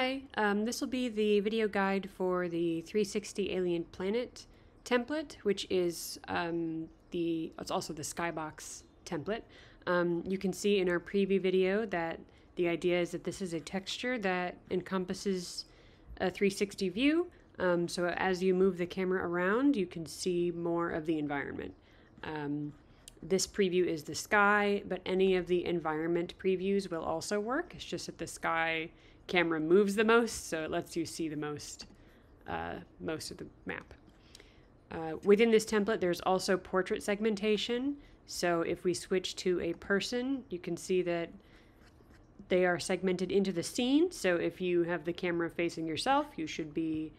Hi, um, this will be the video guide for the 360 Alien Planet template, which is um, the, it's also the Skybox template. Um, you can see in our preview video that the idea is that this is a texture that encompasses a 360 view. Um, so as you move the camera around, you can see more of the environment. This preview is the sky, but any of the environment previews will also work. It's just that the sky camera moves the most, so it lets you see the most, uh, most of the map. Uh, within this template, there's also portrait segmentation. So if we switch to a person, you can see that they are segmented into the scene. So if you have the camera facing yourself, you should be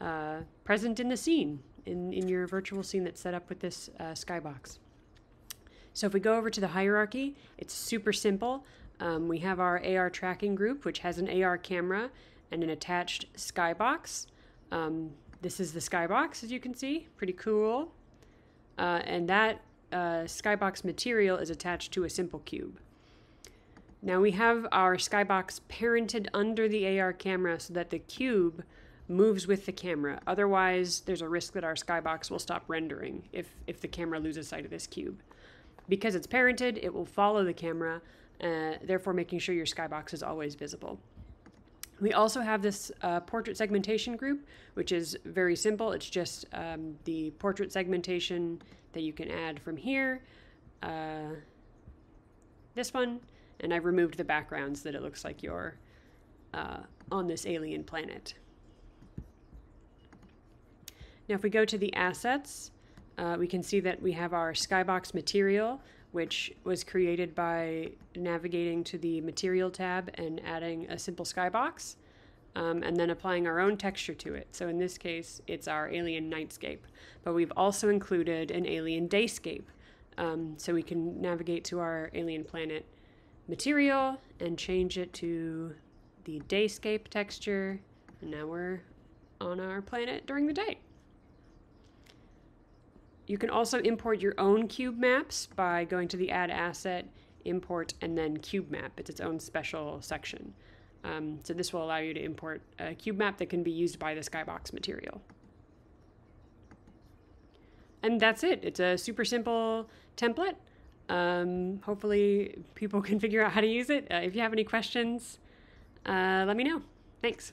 uh, present in the scene, in, in your virtual scene that's set up with this uh, skybox. So if we go over to the hierarchy, it's super simple. Um, we have our AR tracking group, which has an AR camera and an attached skybox. Um, this is the skybox, as you can see, pretty cool. Uh, and that uh, skybox material is attached to a simple cube. Now we have our skybox parented under the AR camera so that the cube moves with the camera. Otherwise, there's a risk that our skybox will stop rendering if, if the camera loses sight of this cube. Because it's parented, it will follow the camera, uh, therefore making sure your skybox is always visible. We also have this uh, portrait segmentation group, which is very simple. It's just um, the portrait segmentation that you can add from here. Uh, this one, and I've removed the backgrounds that it looks like you're uh, on this alien planet. Now if we go to the assets, uh, we can see that we have our skybox material, which was created by navigating to the material tab and adding a simple skybox, um, and then applying our own texture to it. So in this case, it's our alien nightscape, but we've also included an alien dayscape. Um, so we can navigate to our alien planet material and change it to the dayscape texture. And now we're on our planet during the day. You can also import your own cube maps by going to the Add Asset, Import, and then Cube Map. It's its own special section. Um, so this will allow you to import a cube map that can be used by the Skybox material. And that's it. It's a super simple template. Um, hopefully people can figure out how to use it. Uh, if you have any questions, uh, let me know. Thanks.